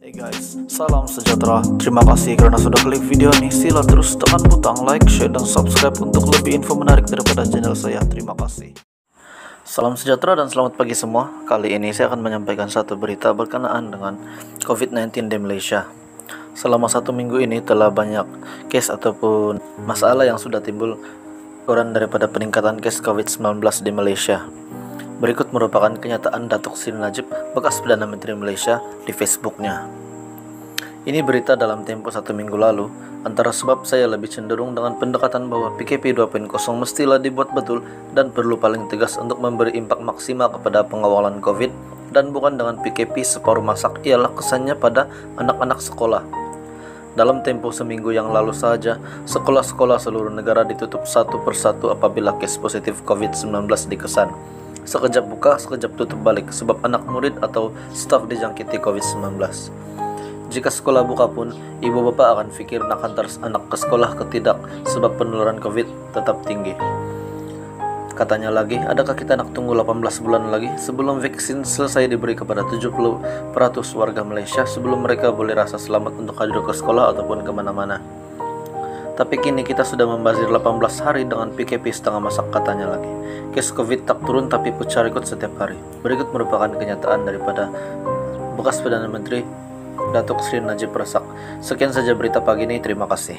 Hey guys, salam sejahtera. Terima kasih karena sudah klik video ini. Sila terus tekan butang like, share, dan subscribe untuk lebih info menarik daripada channel saya. Terima kasih. Salam sejahtera dan selamat pagi semua. Kali ini saya akan menyampaikan satu berita berkenaan dengan COVID-19 di Malaysia. Selama satu minggu ini telah banyak case ataupun masalah yang sudah timbul ukuran daripada peningkatan case COVID-19 di Malaysia. Berikut merupakan kenyataan Datuk Sri Najib, bekas Perdana Menteri Malaysia, di Facebooknya. Ini berita dalam tempo satu minggu lalu, antara sebab saya lebih cenderung dengan pendekatan bahwa PKP 2.0 mestilah dibuat betul dan perlu paling tegas untuk memberi impak maksimal kepada pengawalan COVID dan bukan dengan PKP separuh masak ialah kesannya pada anak-anak sekolah. Dalam tempo seminggu yang lalu saja, sekolah-sekolah seluruh negara ditutup satu persatu apabila kes positif COVID-19 dikesan. Sekejap buka, sekejap tutup balik sebab anak murid atau staf dijangkiti COVID-19. Jika sekolah buka pun, ibu bapak akan fikir nak hantar anak ke sekolah ke tidak sebab penularan COVID tetap tinggi. Katanya lagi, adakah kita nak tunggu 18 bulan lagi sebelum vaksin selesai diberi kepada 70% warga Malaysia sebelum mereka boleh rasa selamat untuk hadir ke sekolah ataupun ke mana-mana. Tapi kini kita sudah membazir 18 hari dengan PKP setengah masak katanya lagi. Kes COVID tak turun tapi pucar ikut setiap hari. Berikut merupakan kenyataan daripada bekas Perdana Menteri Datuk Sri Najib Razak. Sekian saja berita pagi ini, terima kasih.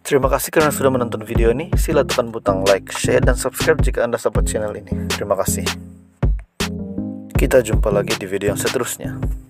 Terima kasih karena sudah menonton video ini. Sila tekan butang like, share, dan subscribe jika Anda support channel ini. Terima kasih. Kita jumpa lagi di video yang seterusnya.